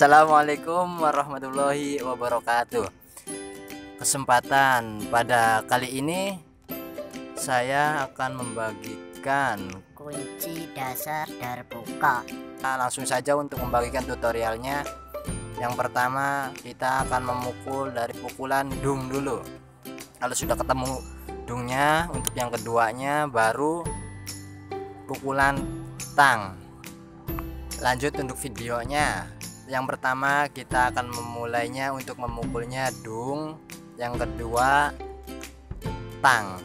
Assalamualaikum warahmatullahi wabarakatuh. Kesempatan pada kali ini saya akan membagikan kunci dasar darbuka. Nah, langsung saja untuk membagikan tutorialnya. Yang pertama kita akan memukul dari pukulan dung dulu. Kalau sudah ketemu dungnya, untuk yang keduanya baru pukulan tang. Lanjut untuk videonya yang pertama kita akan memulainya untuk memukulnya dung. Yang kedua tang.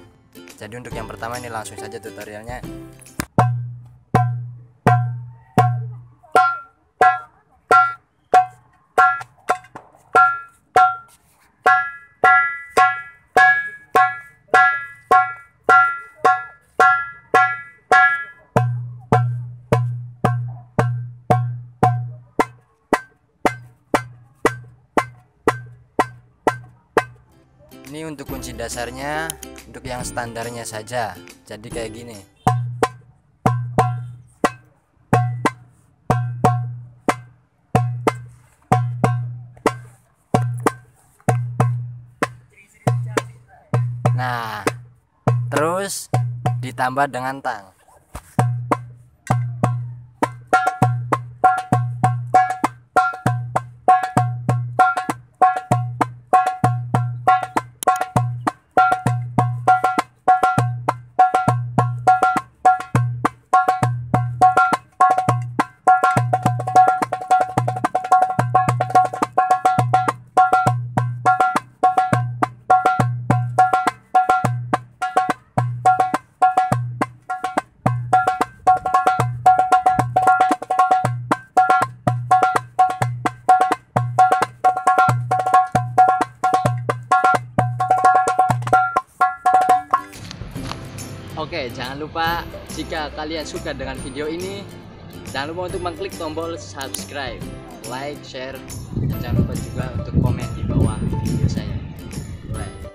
Jadi untuk yang pertama ini langsung saja tutorialnya ini untuk kunci dasarnya untuk yang standarnya saja. Jadi kayak gini. Nah terus ditambah dengan tang Oke, jangan lupa jika kalian suka dengan video ini, jangan lupa untuk mengklik tombol subscribe, like, share, dan jangan lupa juga untuk komen di bawah video saya. Bye.